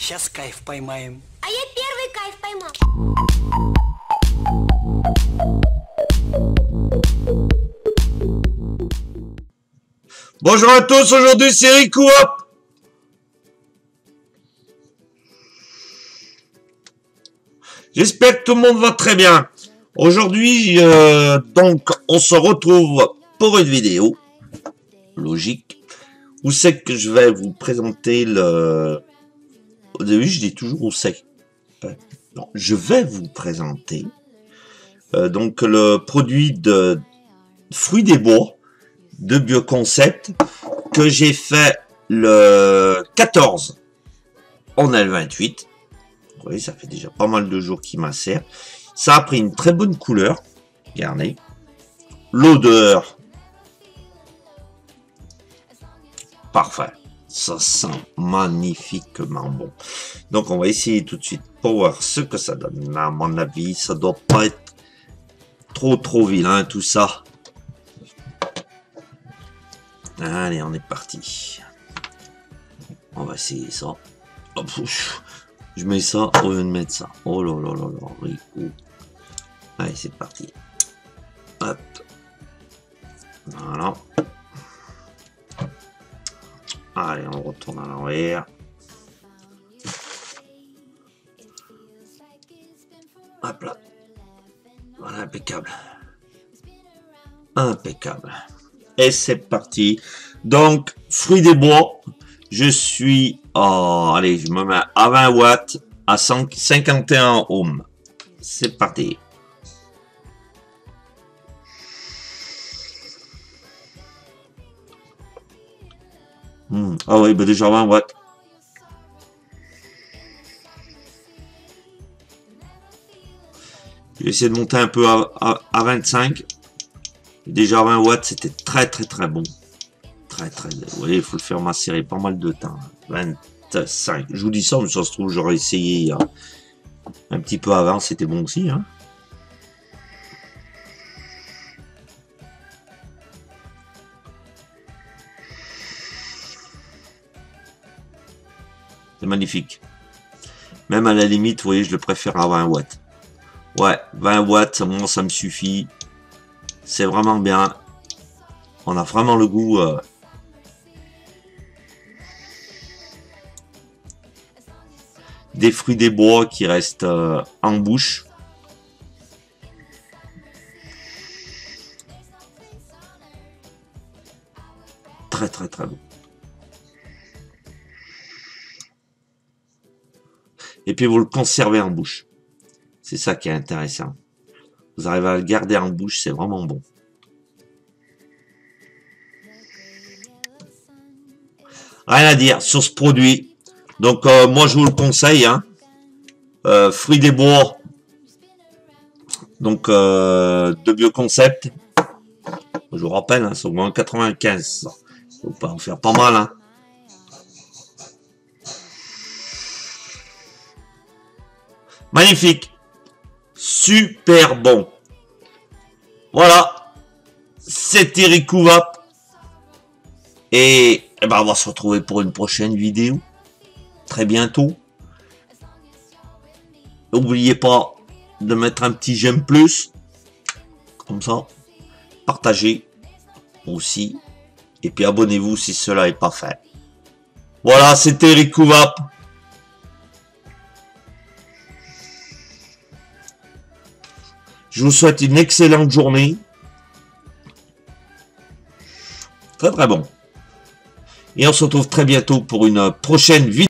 Сейчас кайф поймаем. А я первый кайф поймал. Bonjour à tous, aujourd'hui c'est Rico Hop. J'espère que tout le monde va très bien. Aujourd'hui, euh, donc, on se retrouve pour une vidéo. Logique. Où c'est que je vais vous présenter le... au début, je dis toujours où c'est. Non, je vais vous présenter euh, donc le produit de fruits des bois de Bioconcept que j'ai fait le 14. On est le 28. Vous voyez, ça fait déjà pas mal de jours qu'il m'insère. Ça a pris une très bonne couleur. Regardez. L'odeur. Parfait. Ça sent magnifiquement bon. Donc on va essayer tout de suite pour voir ce que ça donne. À mon avis, ça doit pas être trop trop vilain tout ça. Allez, on est parti. On va essayer ça. Je mets ça au lieu de mettre ça. Oh là là là là, Rico. Allez, c'est parti. Hop. Voilà. Allez, on retourne à l'envers. Hop là. Voilà, impeccable. Impeccable. Et c'est parti. Donc, fruits des bois. Je suis allez, je me mets à 20 watts, à 100 51 ohms. C'est parti. Hmm, Ah oui, bah déjà 20 watts. Je vais essayer de monter un peu à, à, à 25. Déjà 20 watts, c'était très très très bon. Très très Vous voyez, il faut le faire macérer pas mal de temps. 25. Je vous dis ça, mais ça se trouve, j'aurais essayé euh, un petit peu avant, c'était bon aussi. Hein. Magnifique. Même à la limite, vous voyez, je le préfère à 20 watts. Ouais, 20 watts, moi ça me suffit. C'est vraiment bien. On a vraiment le goût. euh, des fruits des bois qui restent euh, en bouche. Très très très bon. Et puis vous le conservez en bouche. C'est ça qui est intéressant. Vous arrivez à le garder en bouche, c'est vraiment bon. Rien à dire sur ce produit. Donc euh, moi je vous le conseille. Hein. Euh, fruits des bois. Donc euh, de Bioconcept. Je vous rappelle, hein, c'est au moins 95. Faut pas en faire pas mal. Hein. Magnifique. Super bon. Voilà. C'était Rikouvap. Et eh ben, on va se retrouver pour une prochaine vidéo. Très bientôt. N'oubliez pas de mettre un petit j'aime plus. Comme ça. Partagez aussi. Et puis abonnez-vous si cela n'est pas fait. Voilà, c'était Rikouvap. Je vous souhaite une excellente journée. Très très bon. Et on se retrouve très bientôt pour une prochaine vidéo.